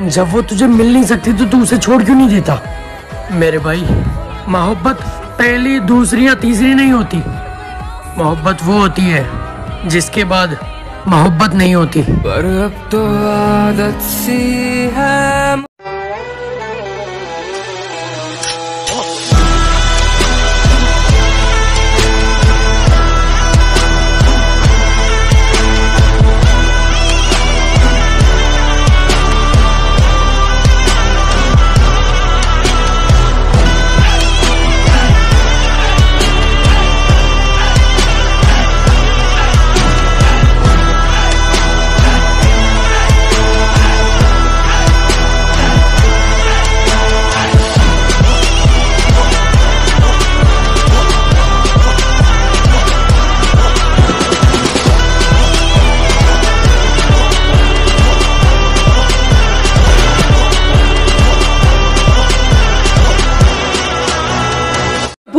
जब वो तुझे मिल नहीं सकती तो तू उसे छोड़ क्यों नहीं देता? मेरे भाई मोहब्बत पहली दूसरी या तीसरी नहीं होती। मोहब्बत वो होती है जिसके बाद मोहब्बत नहीं होती। पर अब तो आदत सी है।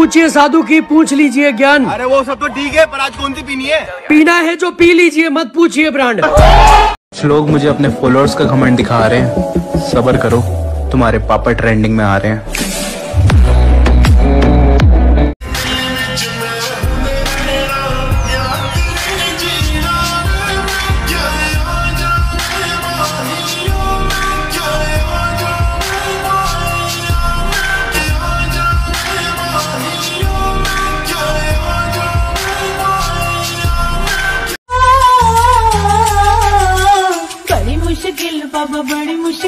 पूछिए साधु की पूछ लीजिए ज्ञान। अरे वो सब तो ठीक है पर आज कौन सी पीनी है? पीना है जो पी लीजिए मत पूछिए ब्रांड। कुछ लोग मुझे अपने फॉलोअर्स का कमेंट दिखा रहे हैं। सबर करो तुम्हारे पापा ट्रेंडिंग में आ रहे हैं।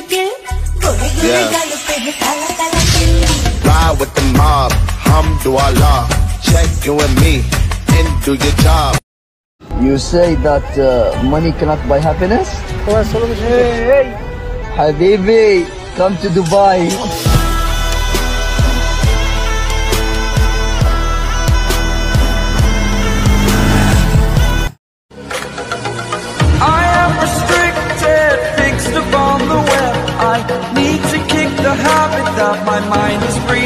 Yeah. Ride with the mob, hum do hamdulillah. Check you and me, and do your job. You say that uh, money cannot buy happiness? Hey, hey. Habibi, come to Dubai. The habit that my mind is breathing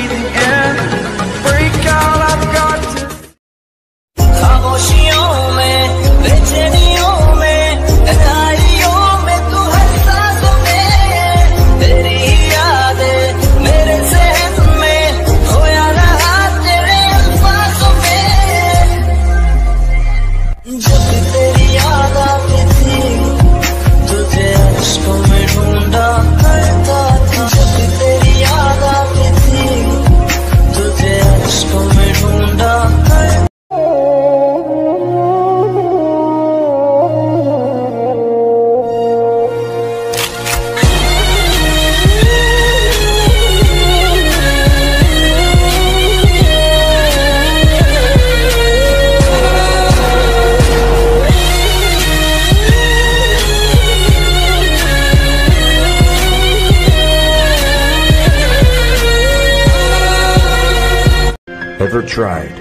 Ever tried?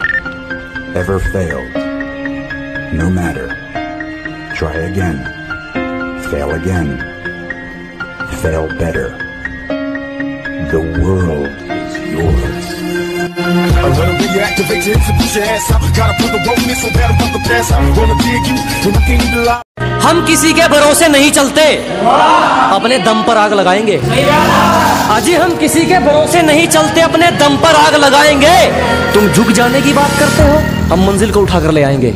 Ever failed? No matter. Try again. Fail again. Fail better. The world. I'm you activate your hips and push your ass out. Gotta put the rope in so that I'm about pass out. Wanna dig you then I can't even lie. हम किसी के भरोसे नहीं चलते अपने दम पर आग लगाएँगे अजी हम किसी के भरोसे नहीं चलते अपने दम पर आग लगाएँगे तुम झुक जाने की बात करते हो हम मंजिल को उठाकर ले आएँगे